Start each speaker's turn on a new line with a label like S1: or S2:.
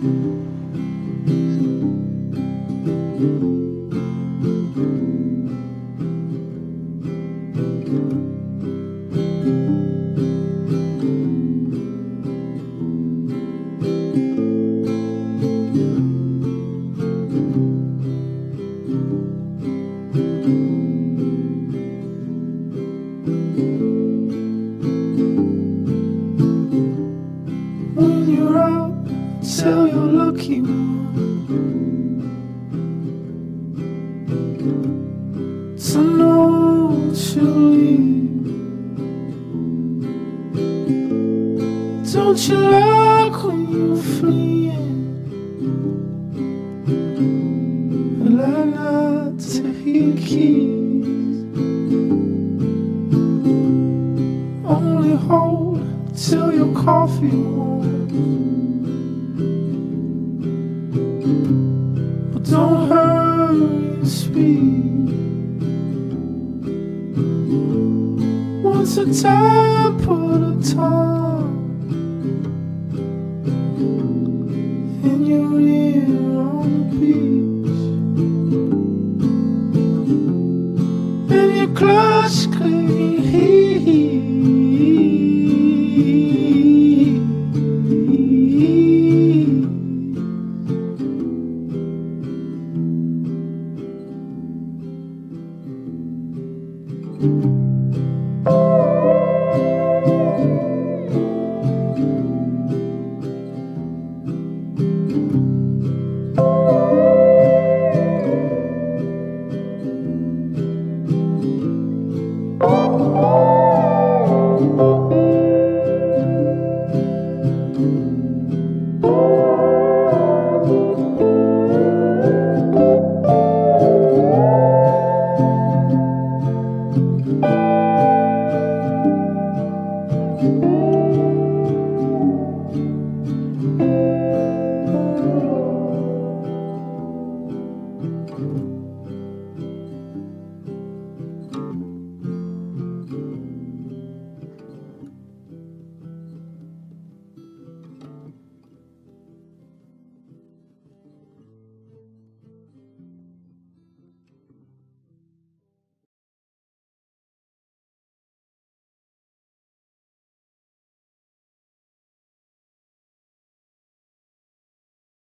S1: When tell your lucky one to know to leave. Don't you like when you're fleeing? I like not to hear keys. Only hold till your coffee warms. Don't hurry speed. Once a time, put a time in your ear on the beach. And your clutch clean heat.